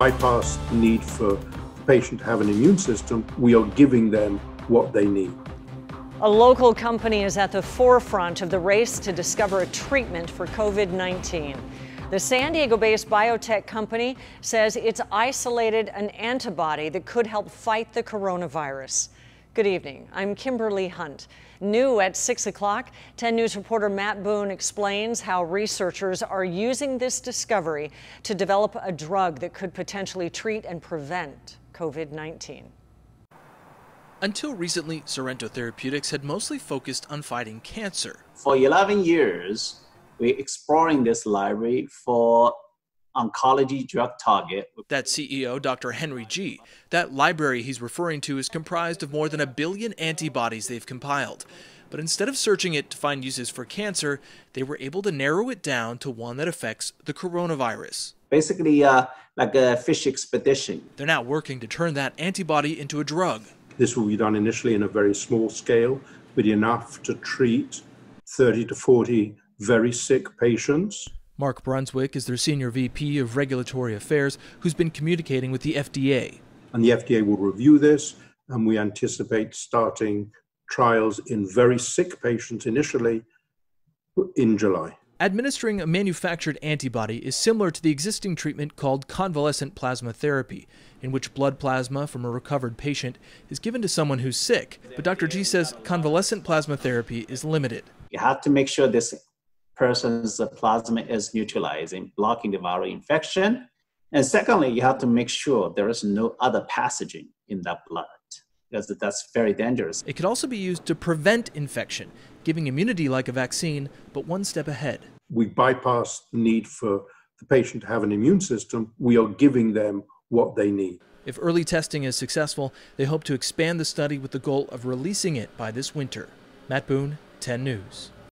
bypass the need for the patient to have an immune system. We are giving them what they need. A local company is at the forefront of the race to discover a treatment for COVID 19. The San Diego based biotech company says it's isolated an antibody that could help fight the coronavirus. Good evening. I'm Kimberly Hunt. New at 6 o'clock, 10 News reporter Matt Boone explains how researchers are using this discovery to develop a drug that could potentially treat and prevent COVID 19. Until recently, Sorrento Therapeutics had mostly focused on fighting cancer. For 11 years, we're exploring this library for oncology drug target. That CEO, Dr. Henry Ji., that library he's referring to is comprised of more than a billion antibodies they've compiled. But instead of searching it to find uses for cancer, they were able to narrow it down to one that affects the coronavirus. Basically, uh, like a fish expedition. They're now working to turn that antibody into a drug. This will be done initially in a very small scale, but enough to treat 30 to 40 very sick patients. Mark Brunswick is their senior VP of Regulatory Affairs who's been communicating with the FDA. And the FDA will review this, and we anticipate starting trials in very sick patients initially in July. Administering a manufactured antibody is similar to the existing treatment called convalescent plasma therapy, in which blood plasma from a recovered patient is given to someone who's sick. But Dr. Ji says convalescent plasma therapy is limited. You have to make sure this person's plasma is neutralizing, blocking the viral infection. And secondly, you have to make sure there is no other pathogen in that blood because that's very dangerous. It could also be used to prevent infection, giving immunity like a vaccine, but one step ahead. We bypass the need for the patient to have an immune system. We are giving them what they need. If early testing is successful, they hope to expand the study with the goal of releasing it by this winter. Matt Boone, 10 News.